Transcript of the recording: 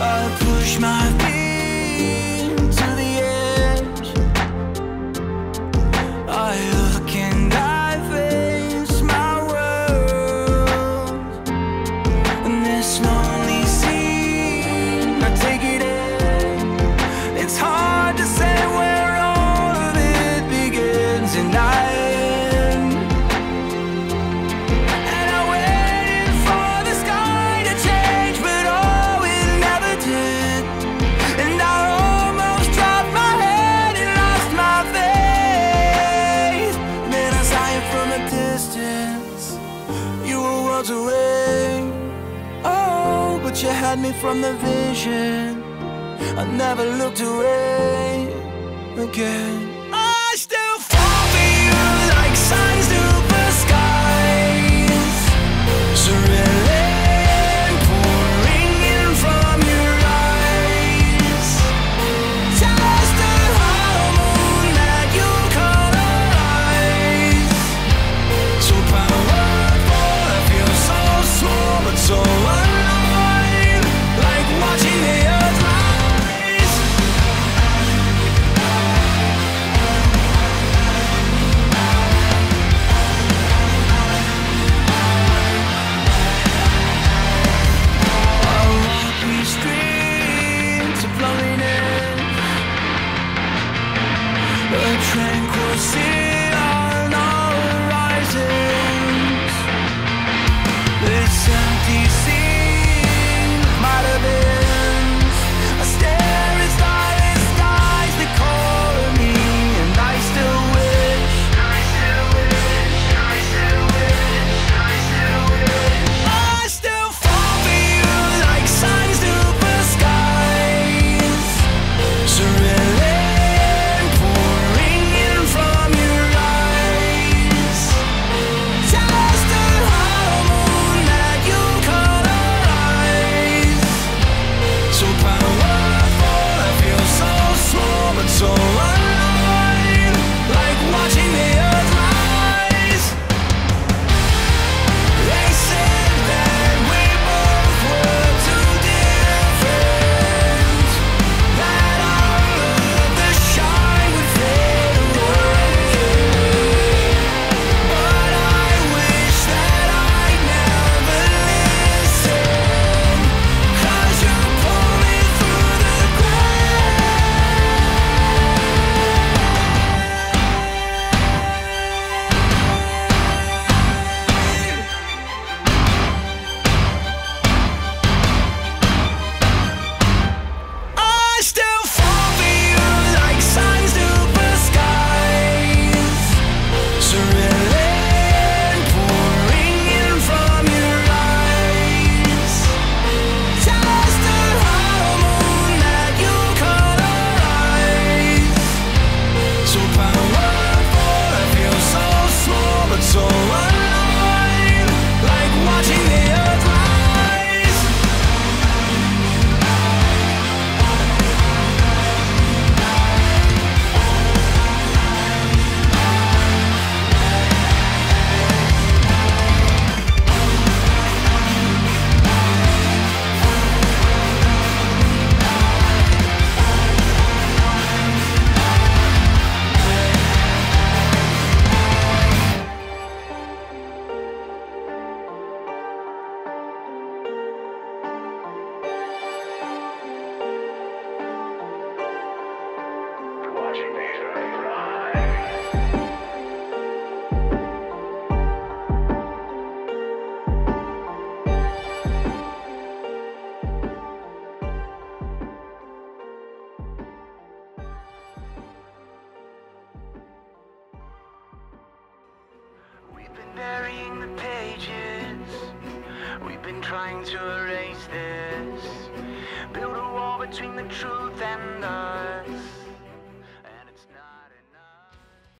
I push my feet you had me from the vision. I never looked away again. burying the pages. We've been trying to erase this. Build a wall between the truth and us.